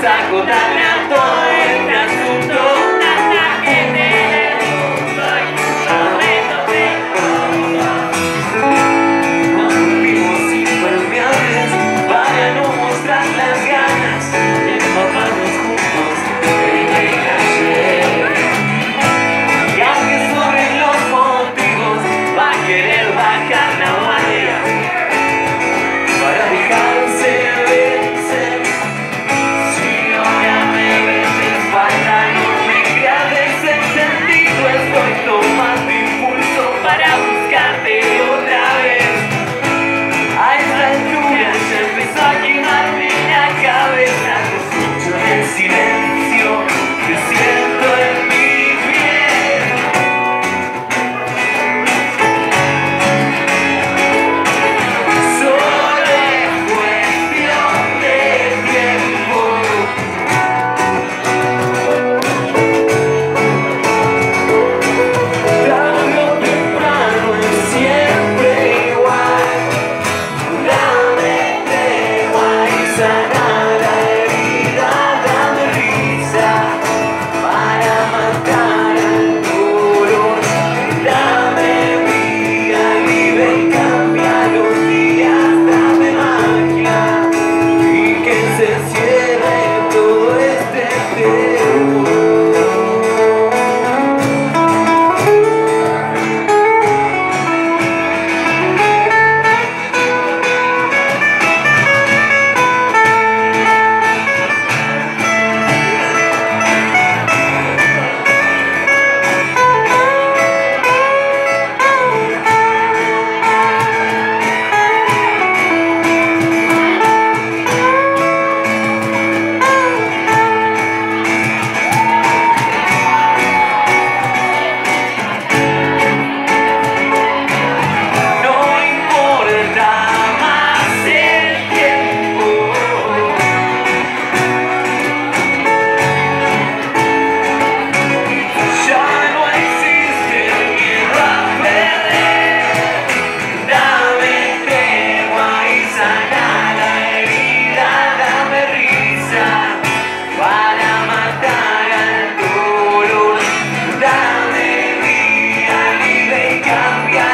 Zakudania to can